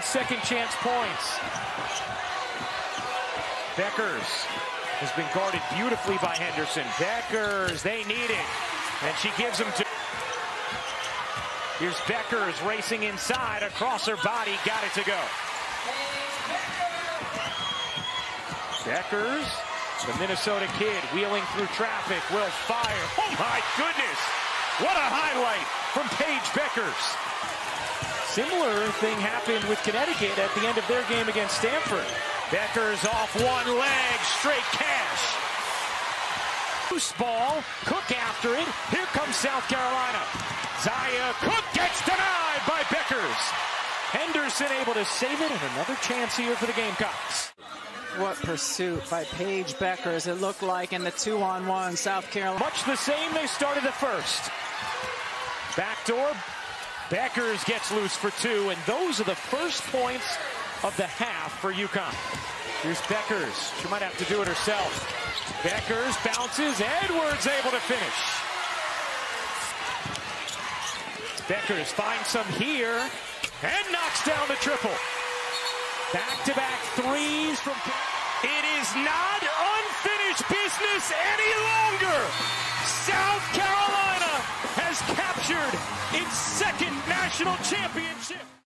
chance points. Bueckers has been guarded beautifully by Henderson. Bueckers, they need it. And she gives them to. Here's Bueckers racing inside across her body. Got it to go. Bueckers, the Minnesota kid, wheeling through traffic, will fire. Oh my goodness! What a highlight from Paige Bueckers. Similar thing happened with Connecticut at the end of their game against Stanford. Bueckers off one leg, straight cash. Loose ball, Cooke after it. Here comes South Carolina. Zia Cooke gets denied by Bueckers. Henderson able to save it, and another chance here for the Gamecocks. What pursuit by Paige Bueckers it looked like in the two-on-one South Carolina. Much the same they started the first. Backdoor, Bueckers gets loose for two, and those are the first points of the half for UConn. Here's Bueckers. She might have to do it herself. Bueckers bounces. Edwards able to finish. Bueckers finds some here and knocks down the triple. Back-to-back threes from... It is not unfinished business any longer. South Carolina captured its second national championship.